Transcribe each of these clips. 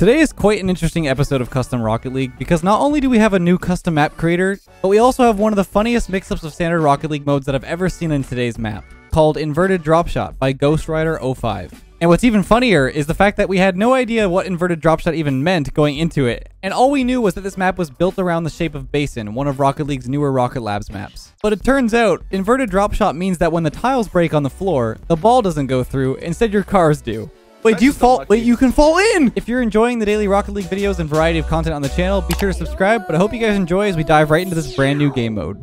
Today is quite an interesting episode of Custom Rocket League because not only do we have a new custom map creator, but we also have one of the funniest mix-ups of standard Rocket League modes that I've ever seen in today's map, called Inverted Drop Shot by Ghost Rider 05. And what's even funnier is the fact that we had no idea what inverted drop shot even meant going into it, and all we knew was that this map was built around the shape of Basin, one of Rocket League's newer Rocket Labs maps. But it turns out, inverted drop shot means that when the tiles break on the floor, the ball doesn't go through, instead your cars do. Wait, do you fall? Wait, you can fall in! If you're enjoying the daily Rocket League videos and variety of content on the channel, be sure to subscribe, but I hope you guys enjoy as we dive right into this brand new game mode.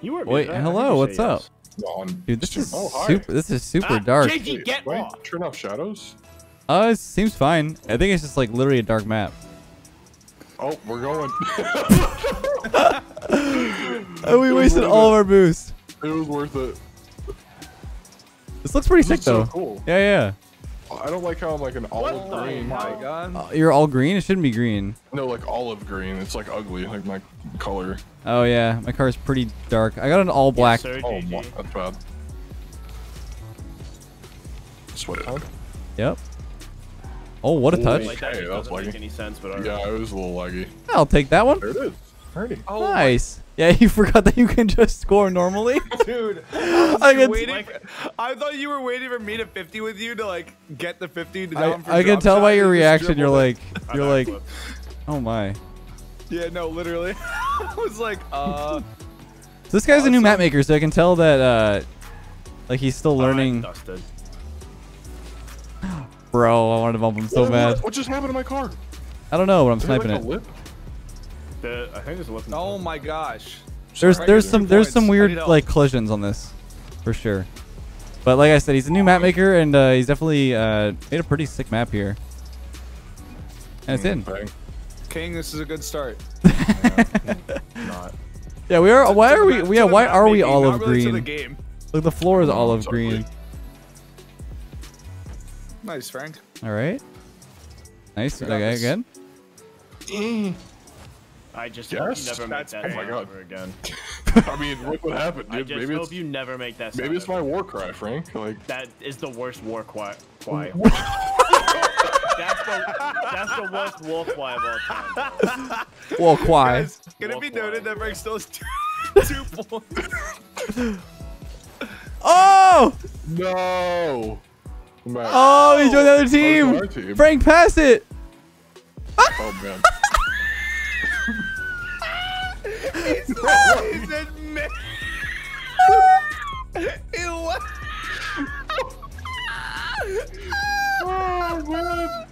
You were Wait, hello, what's up? On. Dude, this is Oh, super this is super Ah, dark. JG, get Wait, off. turn off shadows. Uh, it seems fine. I think it's just like literally a dark map. Oh, we're going. Oh, we wasted all of our boost. it was worth it. This looks pretty This sick looks though. so cool. Yeah, yeah. I don't like how I'm like an olive the green. hell? god. Uh, You're all green? It shouldn't be green. No, like olive green. It's like ugly, like my color. Oh yeah, my car is pretty dark. I got an all black. Yes, sir, Oh, JG. my, that's bad. Sweat time? yep. Oh, what a Holy touch. Like that Okay, just that's doesn't make laggy. any sense, but alright. Yeah, it was a little laggy. I'll take that one. There it is. Alrighty. Oh nice. Yeah, you forgot that you can just score normally. dude. I, was I can- waiting Like- for- I thought you were waiting for me to 50 with you to like get the 50 to I, down for I can tell by your reaction. You're dribbled it. like, you're like, oh my. Yeah, no, literally. I was like, uh, So this guy's a new Awesome. map maker, so I can tell that, uh, like he's still learning. Dusted. Bro, I wanted to bump him so What- bad. What, what just happened to my car? I don't know, but I'm Is sniping like, it. The, I think there's a weapon. oh my gosh. There's Sorry, there's some there's some points. I weird like collisions on this, for sure. But like I said, he's a new map maker, and uh, he's definitely uh, made a pretty sick map here. And it's in. King, this is a good start. Not. Yeah, we are. Why are we? Yeah, why are we olive not really to the green? Look, the floor is olive It's ugly. green. Nice, Frank. All right. Nice. We Okay, this. again. I just Yes? hope you never make that oh my sound God. ever again. I mean, look what happened, I dude. just Maybe hope it's you never make that maybe it's my ever. war cry, Frank. Like That is the worst war cry. cry. that's, the, that's the worst war cry of all time. Well, why? Guys, can it be Walk noted wide. that Frank still has two, two points? Oh! no. I'm. Oh, he joined the other Oh, team. team. Frank, pass it. Oh man. he said, "Man." He wa- oh man.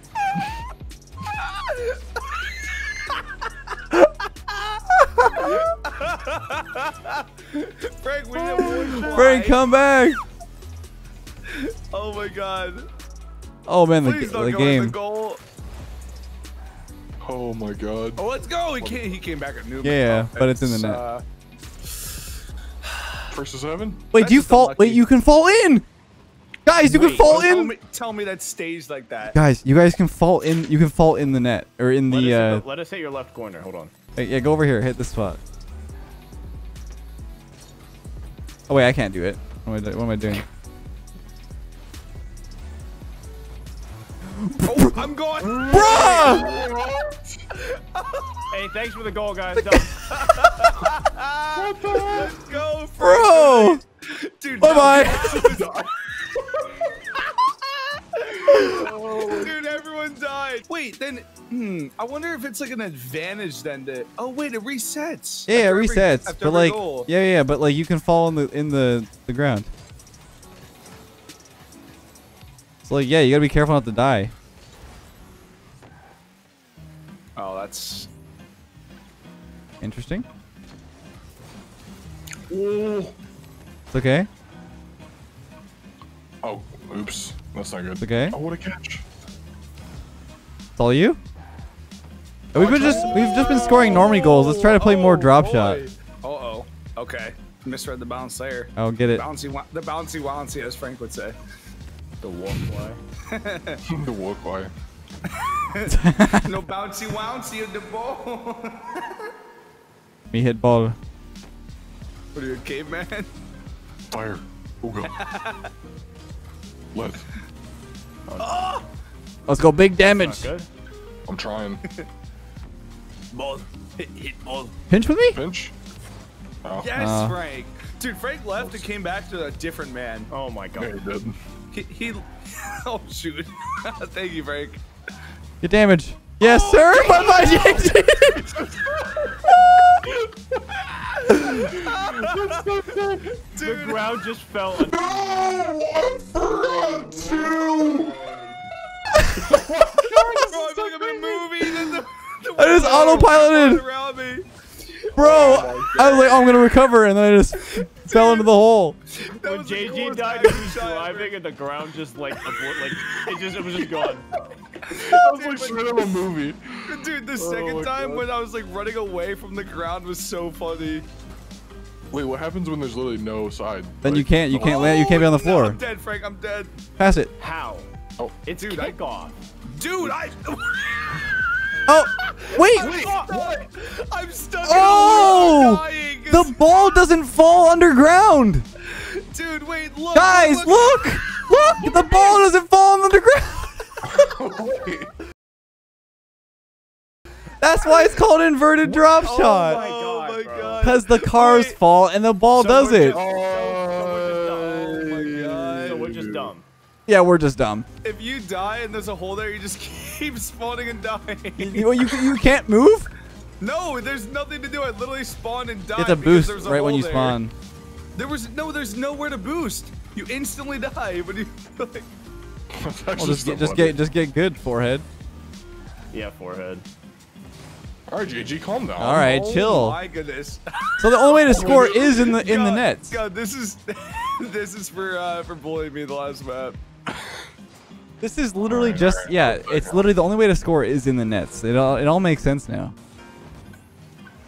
Frank, we didn't win. Frank, come back. Oh my god. Oh man, the, Please the don't go in the game. goal. Oh my god. Oh, let's go. He came, he came back at noon. Yeah, but it's in the net. Uh, First to seven. Wait, That's do you fall? unlucky. Wait, you can fall in. Guys, you can Wait, fall tell in. me, tell me that stays like that. Guys, you guys can fall in. You can fall in the net or in Let, the. us, Uh, let us hit your left corner. Hold on. wait, yeah, go over here. Hit this spot. Oh wait, I can't do it. What am I, what am I doing? Oh, I'm going. Bruh! Hey, thanks for the goal, guys. Let's go, Bro! Dude, Bye no, bye. Dude, everyone died. Wait, then, hmm, I wonder if it's like an advantage then to. Oh wait, it resets. Yeah, it After every- resets. But like, goal. yeah, yeah, but like you can fall in the in the the ground. So like, yeah, you gotta be careful not to die. Oh, that's. Interesting. Oh. It's okay. Oh, oops. That's not good. It's okay. Oh, what a catch. It's all you. Oh, We've been just we've just been scoring normally goals. Let's try to play more drop shot. Uh oh. Okay. Misread the bounce there. I'll get it. Bouncy, the bouncy wouncy, as Frank would say. The war cry. the war cry. no bouncy wouncy of the ball. Me hit ball. What are you, a caveman? Fire. Oh god. Let. Let's go big Not damage. good. I'm trying. Ball. Hit, hit ball. Pinch with me? Pinch. Oh. Yes, Uh. Frank. Dude, Frank left and came back to a different man. Oh my Yeah, he god. did. He. he oh, shoot. Thank you, Frank. Get damage. Yes, oh, sir. Bye bye, JG. The Dude, ground just fell. on- bro, I'm like I'm in a movie. the- the I just water autopiloted. Around me. Bro, oh I was like, oh, I'm gonna recover, and then I just fell into the hole. That When JG coolest died, he was driving, and the ground just like like it just it was just gone. I was like straight out of a movie. Dude, the Oh second time God. when I was like running away from the ground was so funny. Wait, what happens when there's literally no side? Then you can't, you can't whole- land, you oh, can't be on the No, floor. I'm dead, Frank. I'm dead. Pass it. How? Oh, It's Dude, I- kickoff. Dude, I. Oh, wait. I'm stuck. I'm stuck. Oh! in a oh, loop. I'm dying. 'cause- The ball doesn't fall underground. Dude, wait, look. Guys, look. Look, the ball doesn't fall on the ground. That's why it's called inverted drop Oh shot. Oh my god. Because the cars Wait. fall and the ball So does Yeah, we're just dumb. If you die and there's a hole there, you just keep spawning and dying. You, you, you can't move? no, there's nothing to do. I literally spawned and died. You have to because boost there a right when you there. spawn. There was no. There's nowhere to boost. You instantly die when you. Like, Well, just get, just get, just get good, forehead. Yeah, forehead. All right, JG, calm down. All right, oh chill. my goodness. So the only way to score is in the in the God, nets. God, this is this is for uh, for bullying me the last map. This is literally just yeah. It's literally the only way to score is in the nets. It all it all makes sense now.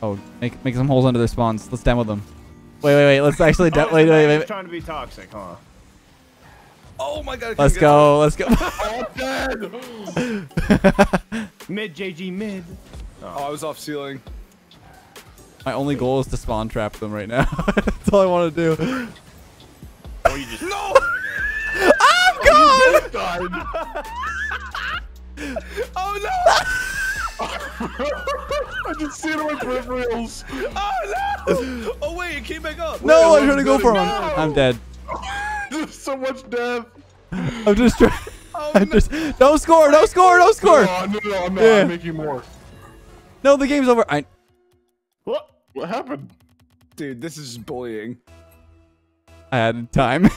Oh, make make some holes under their spawns. Let's demo them. Wait, wait, wait. Let's actually de- Oh, wait, wait, wait, he's wait. trying to be toxic, huh? Oh my god. Let's couldn't go. Let's go. Dead. Mid, JG, mid. Oh, I was off ceiling. My only goal is to spawn trap them right now. That's all I want to do. Or you just No! Oh no! I just see it on my peripherals. Oh no! Oh wait, it came back up. No, Wait, I'm trying to go for him. No. I'm dead. There's so much death. I'm just trying. Oh, I'm no. just. Don't score. Don't score. Don't score. No, no, no, I'm not. Yeah. I'm making more. No, the game's over. I. What? What happened? Dude, this is bullying. I had time.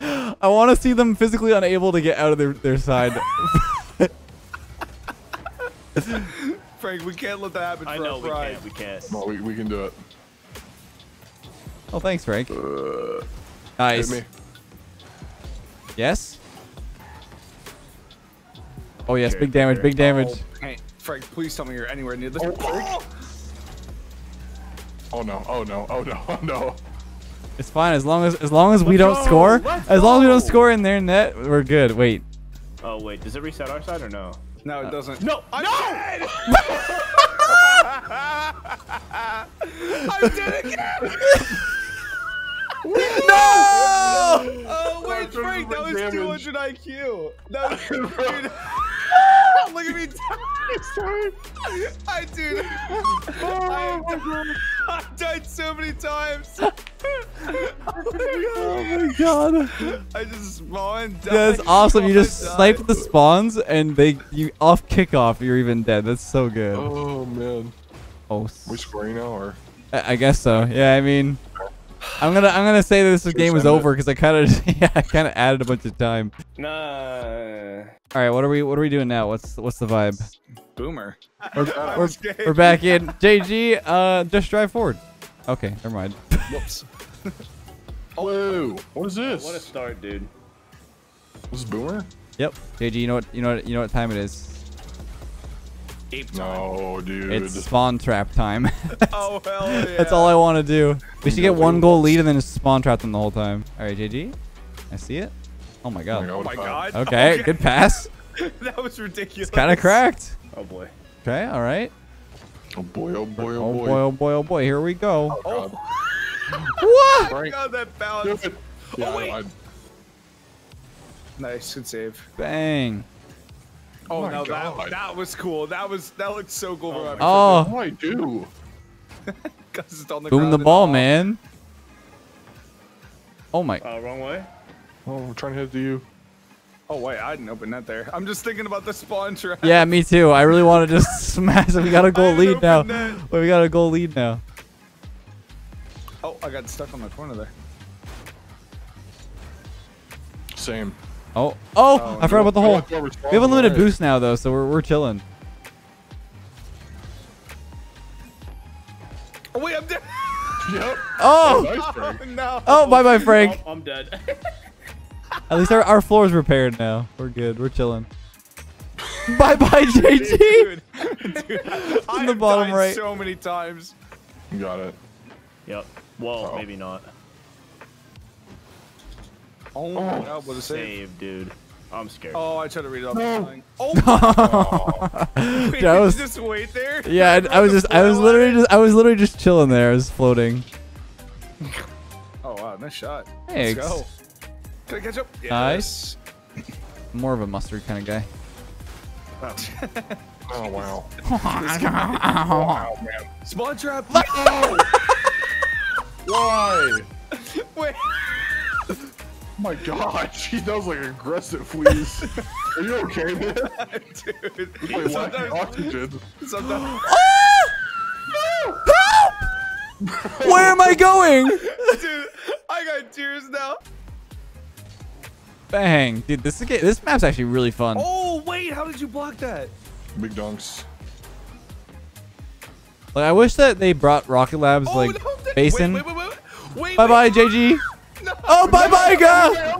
I want to see them physically unable to get out of their, their side. Frank, we can't let that happen I know we can't. We can't. No, we, we can do it. oh, thanks, Frank. Uh, Nice. hit me. Yes. Oh yes, Okay, big damage. okay. Big damage. Oh, hey, Frank, please tell me you're anywhere near this. Oh, Oh no! Oh no! Oh no! Oh no! It's fine as long as as long as we Let's don't go, score. let's As long as we don't score in their net, we're good. Wait. Oh wait, does it reset our side or no? No, it uh, doesn't. No, I'm no! dead! I'm dead again! No! Oh wait, Frank, that was damage. 200 IQ. That was, dude. Look at me die. I dude. Oh I, I died so many times. Oh my god. I just spawned. That's awesome. You just spawned, snipe the spawns and they you off kickoff. You're even dead. That's so good. Oh man! Oh, We scoring now or? I I guess so. Yeah, I mean, I'm gonna I'm gonna say this game is over because I kind of yeah I kind of added a bunch of time. Nah. All right, what are we what are we doing now? What's what's the vibe? Boomer. We're, we're, we're back in JG. Uh, just drive forward. Okay, never mind. Whoops. Oh. Whoa! What is this? What a start, dude. This is Boomer? Yep. JG, you know what you know what you know what time it is? Ape time. No, dude. It's spawn trap time. Oh hell yeah. That's all I want to do. We should get one goal lead and then just spawn trap them the whole time. All right, JG. I see it. Oh my god. Oh my god. Oh okay, good pass. that was ridiculous. Kind of cracked. Oh boy. Okay, all right. Oh boy! Oh boy! Oh, Oh boy! boy, oh boy, oh boy. Here we go. Oh, god. What? Frank, God, that do balance. it. Yeah, wait. I, Nice, good save. Bang. Oh, my no, that, God. that was cool. That was that looked so cool. Oh my Oh, what do I do? Gus is on the boom the ball, all. man. Oh my. Uh, wrong way. Oh, I'm trying to head to you. Oh wait, I didn't open that there. I'm just thinking about the spawn trap. Yeah, me too. I really want to just smash. It. We got a goal lead now. Wait, we got a goal lead now. I got stuck on the corner there. Same. Oh, oh! Oh, I forgot about the hole. Yeah, We have unlimited alright. boost now, though, so we're we're chilling. Oh wait, I'm dead. Yep. Oh! Nice, Oh Frank. no. Oh, bye bye, Frank. Oh, I'm dead. At least our, our floor is repaired now. We're good. We're chilling. bye bye, JT. Dude, dude, I the bottom died right. so many times. You got it. yep. Well, Uh-oh. maybe not. Oh my god, what a save. Save, dude. I'm scared. Oh, I tried to read it off No. the line. Oh, oh. wait, That did you was- just wait there? Yeah, I, I was just, I was literally just, I was literally just chilling there. I was floating. Oh wow, nice shot. Thanks. Let's go. Can I catch up? Nice. More of a mustard kind of guy. Oh, oh wow. wow, man. Spawn trap. Why? Wait. Oh my god, she does like aggressive please. Are you okay, man? Dude. It's like lacking Sometimes, oxygen. sometimes, ah! Where am I going? dude, I got tears now. Bang, dude. This is ga- this map's actually really fun. Oh wait, how did you block that? Big dunks. Like, I wish that they brought Rocket Labs Oh like no! th- basin. Wait, wait, wait, wait. Wait. Bye bye, wait. JG. No. Oh, bye bye, guy.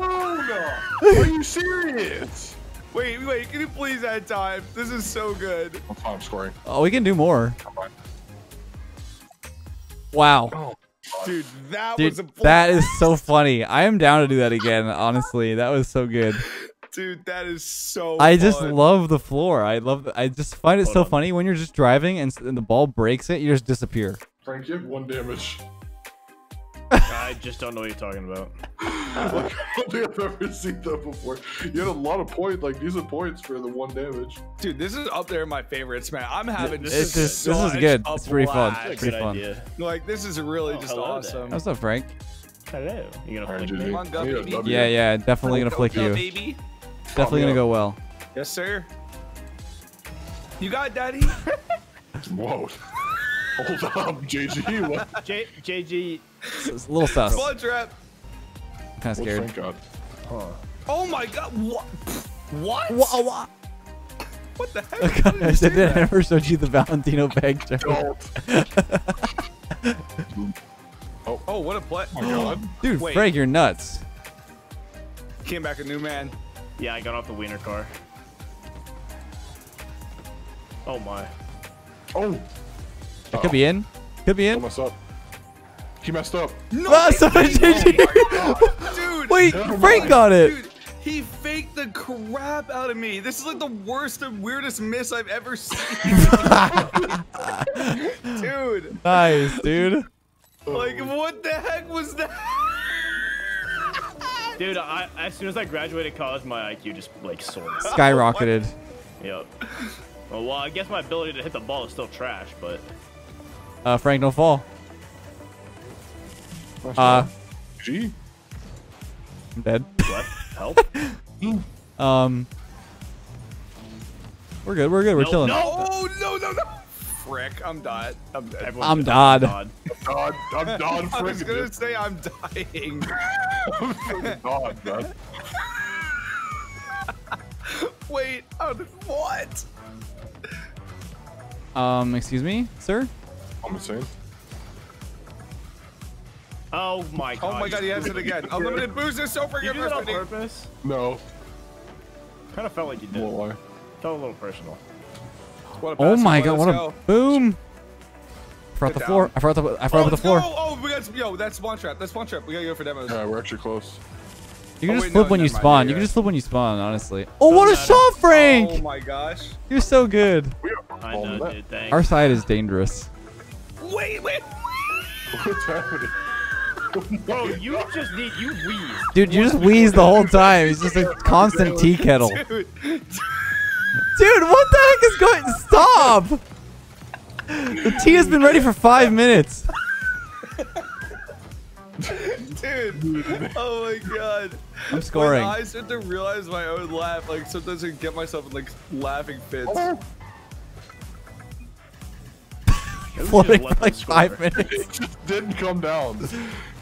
Are you serious? Wait, wait. Can you please add time? This is so good. I'm fine, I'm scoring. Oh, we can do more. Wow. Oh, Dude, that Dude, was a bl- that is so funny. I am down to do that again. Honestly, that was so good. dude, that is so I just love the floor. I love. The, I just find it Hold so on. funny when you're just driving and, and the ball breaks it. You just disappear. Frank, you have one damage. I just don't know what you're talking about. like, I don't think I've ever seen that before. You had a lot of points, like decent points for the one damage. Dude, this is up there in my favorites, man. I'm having This It's is just this is good. It's pretty fun. It's pretty fun. idea. Like this is really Oh, just hello there. awesome. What's up, Frank? Hello. You gonna flick GG. me? On, go, I baby. Yeah, yeah. Definitely gonna flick go, you. baby. Definitely gonna go well. Yes, sir. You got it, daddy. Whoa. Hold up, JG. What, J JG. It's a little sus. Blood trap. I'm kind of what scared. Frank got? Oh my god. What? What? What? wha- What the heck? How did I you said that I never showed you the Valentino bag joke. Don't. Oh, oh, what a play. Oh my god. Dude, Wait. Frank, you're nuts. Came back a new man. Yeah, I got off the wiener car. Oh my. Oh. It could be in. Could be Don't in. mess up. He messed up. No, Ah, he sorry, faked- JG. dude. Wait, Never Frank mind. got it. Dude, he faked the crap out of me. This is like the worst and weirdest miss I've ever seen. dude, Nice, dude. like what the heck was that? Dude, I as soon as I graduated college, my IQ just like soared. Skyrocketed. yep. Oh, well, I guess my ability to hit the ball is still trash, but Uh, Frank, don't fall. Nice Uh, job. G. I'm dead. what? Help? Um, we're good. We're good. We're No, chilling. no. Oh no no no! Frick, I'm dead. I'm dead. Everyone's I'm just- Dodd. Dodd. God, I'm Don I was gonna say I'm dying. I'm freaking Don, man. Wait, what? Um, excuse me, sir. I'm insane. Oh, oh my god. Oh my god, he has it again. Unlimited boost is so You freaking did it on purpose? No. Kind of felt like you did. Won't. Felt a little personal. What a Oh pass, my let's god, what a go. boom! I forgot Get the floor. down. I forgot the. I forgot Oh, the floor. No, oh, we got some, yo, that's spawn trap. That's spawn trap. We gotta go for demos. Yeah, we're actually close. You can Oh, just wait, flip no, when you never mind. spawn. Yeah, You can yeah. just flip when you spawn. Honestly. Oh, what a Doesn't shot, Frank! Oh my gosh. You're so good. I know, dude. Thanks. Our side is dangerous. Wait, wait. What's happening? Bro, you just need you wheeze. Dude, you just wheeze the whole time. It's just a constant tea kettle. Dude, Dude, what the heck is going? Stop! The tea has been ready for five minutes. dude. Oh my god. I'm scoring. When I start to realize my own laugh, like sometimes I get myself in like laughing fits. Oh. Floating for like them five score. minutes. It just didn't come down.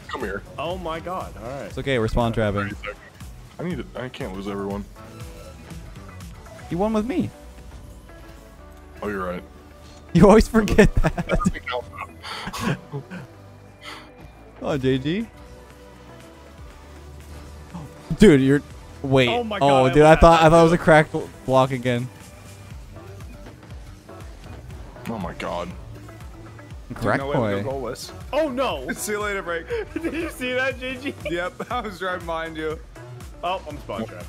Come here. Oh my god. All right. It's okay, we're spawn trapping. I need it. I can't lose everyone. You won with me. Oh, you're right. You always forget that. That's the count. Oh, JG. Dude, you're. Wait. Oh my Oh, God, I dude, I laughed. thought I thought it was a cracked block again. Oh my god. Crack no way to boy. go goalless. Oh no. See you later, break. Did you see that, JG? yep, I was right behind you. Oh, I'm spawn trapped.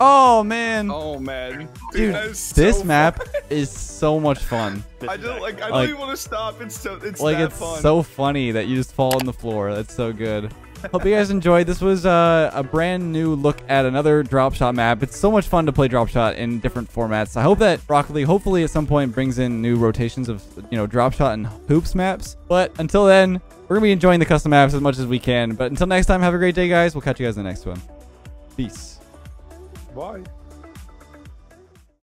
Oh man, Oh man, dude, that is this so map is so much fun. I is just like I don't Like- even want to stop. It's so it's Like that it's fun. so funny that you just fall on the floor. That's so good. Hope you guys enjoyed. This was uh, a brand new look at another drop shot map. It's so much fun to play drop shot in different formats. I hope that League hopefully at some point brings in new rotations of you know drop shot and hoops maps. But until then, we're gonna be enjoying the custom maps as much as we can. But until next time, have a great day, guys. We'll catch you guys in the next one. Peace. Bye.